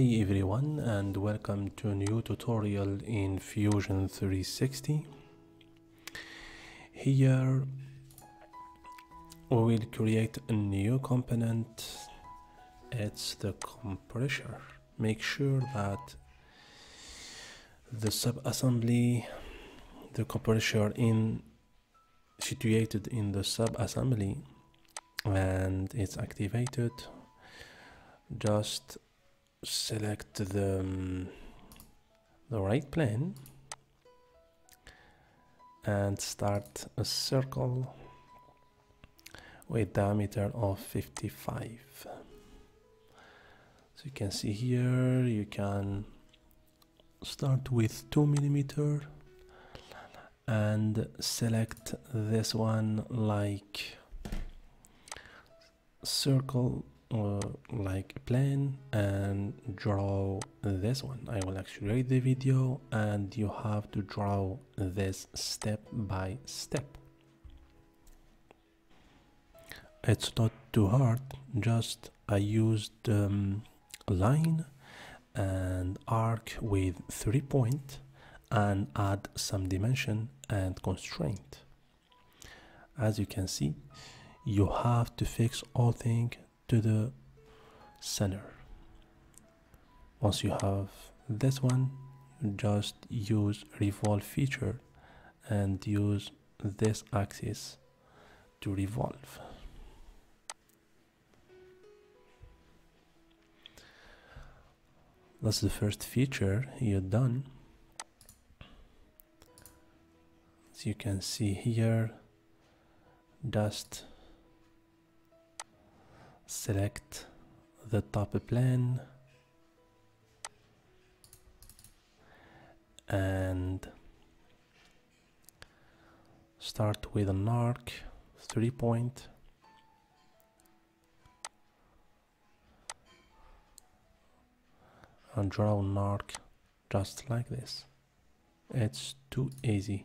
Hi everyone and welcome to a new tutorial in Fusion 360. Here we will create a new component. It's the compressor. Make sure that the sub-assembly, the compressor in situated in the sub-assembly and it's activated just select the, um, the right plane and start a circle with diameter of 55 so you can see here you can start with 2 millimeter and select this one like circle uh, like a plane and draw this one. I will accelerate the video and you have to draw this step by step. It's not too hard just i used um, line and arc with three point and add some dimension and constraint. As you can see you have to fix all things to the center. Once you have this one just use revolve feature and use this axis to revolve. That's the first feature you're done. As you can see here just select the top plane and start with an arc three point. And draw an arc just like this. It's too easy.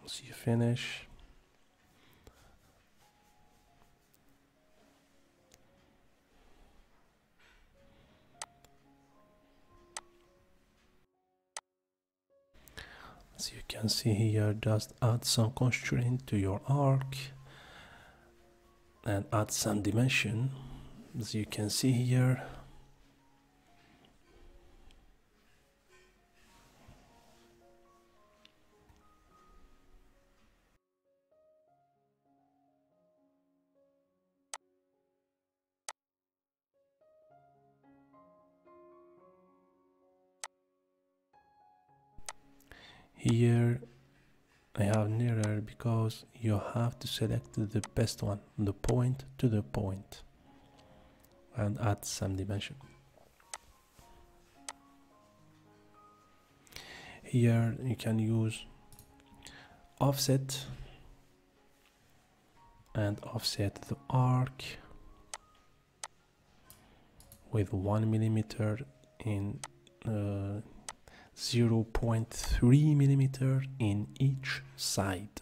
Once you finish as you can see here just add some constraint to your arc and add some dimension. As you can see here here I have nearer because you have to select the best one the point to the point and add some dimension. Here you can use offset and offset the arc with one millimeter in uh, 0.3 millimeter in each side.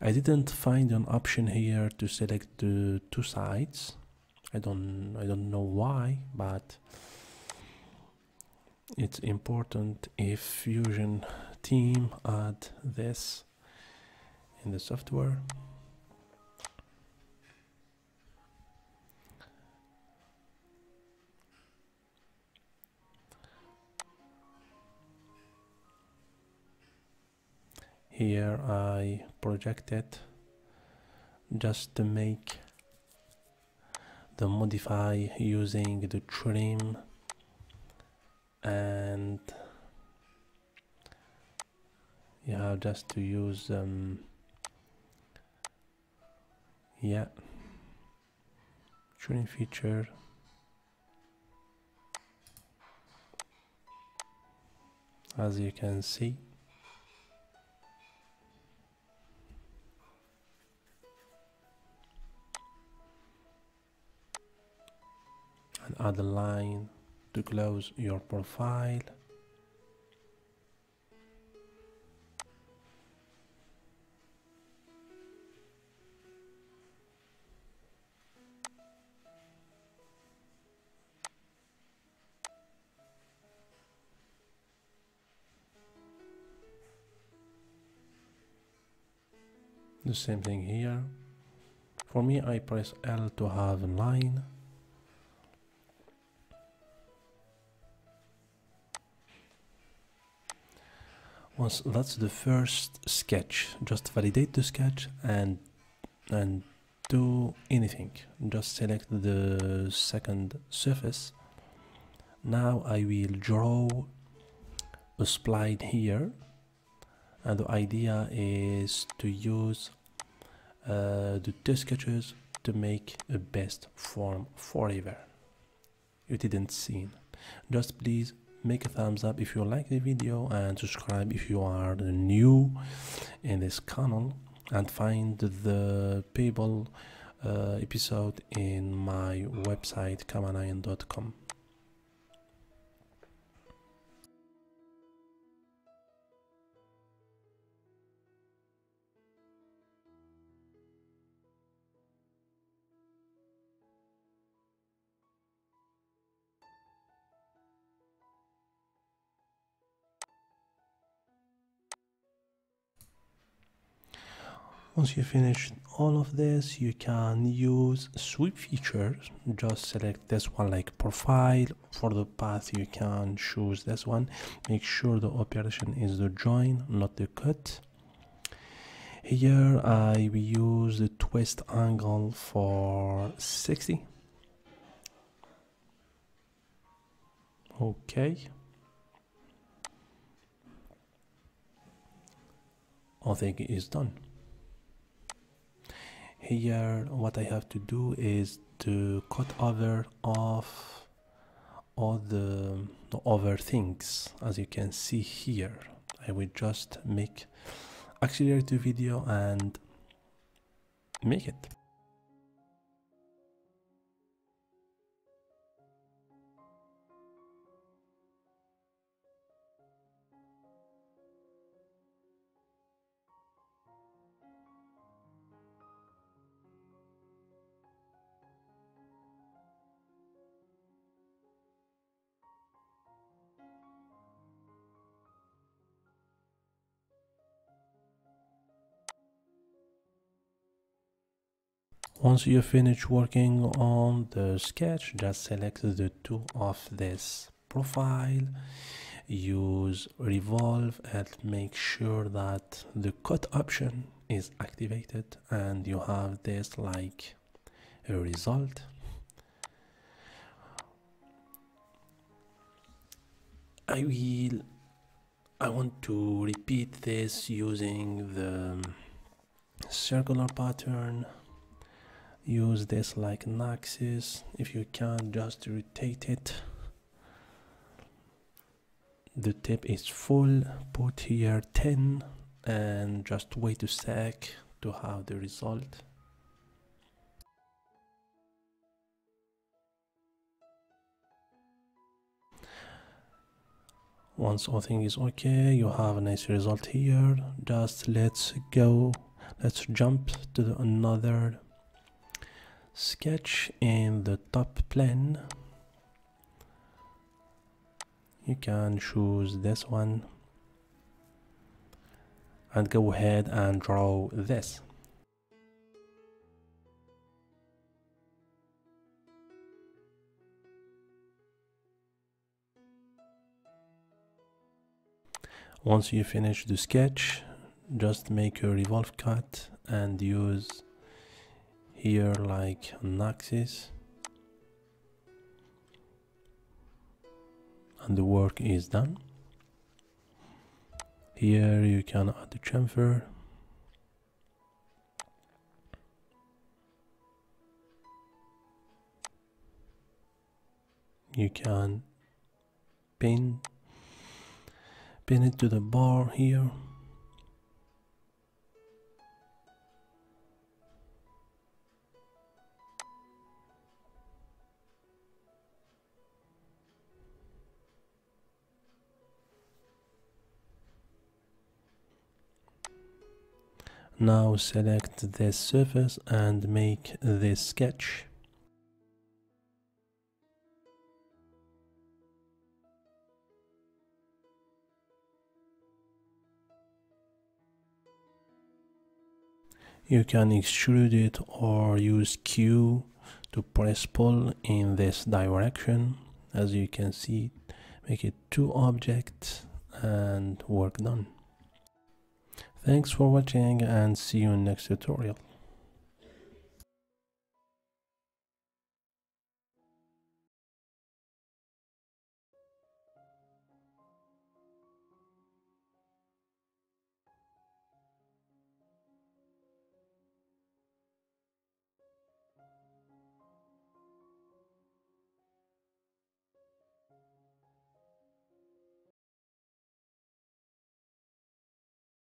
I didn't find an option here to select the two sides. I don't I don't know why, but it's important if Fusion team add this in the software. Here I project it just to make the modify using the trim and have just to use um yeah trim feature. As you can see add a line to close your profile. The same thing here. For me I press L to have a line. Once that's the first sketch. Just validate the sketch and and do anything. Just select the second surface. Now I will draw a spline here. And the idea is to use uh, the two sketches to make a best form forever. You didn't see just please make a thumbs up if you like the video and subscribe if you are new in this channel. And find the Paypal uh, episode in my website kammar9.com once you finish all of this you can use sweep features. Just select this one like profile. For the path you can choose this one. Make sure the operation is the join not the cut. Here I will use the twist angle for 60 okay. I think it is done here what I have to do is to cut over off all the, the other things as you can see here. I will just make accelerate the video and make it once you finish working on the sketch just select the two of this profile. Use revolve and make sure that the cut option is activated and you have this like a result. I will I want to repeat this using the circular pattern use this like an axis. If you can just rotate it. The tip is full. Put here 10 and just wait a sec to have the result. Once everything is okay you have a nice result here. Just let's go. Let's jump to the another sketch in the top plane you can choose this one. And go ahead and draw this. Once you finish the sketch just make a revolve cut and use here like an axis and the work is done. Here you can add the chamfer. You can pin pin it to the bar here Now select this surface and make this sketch. you can extrude it or use q to press pull in this direction as you can see make it two objects and work done thanks for watching and see you in next tutorial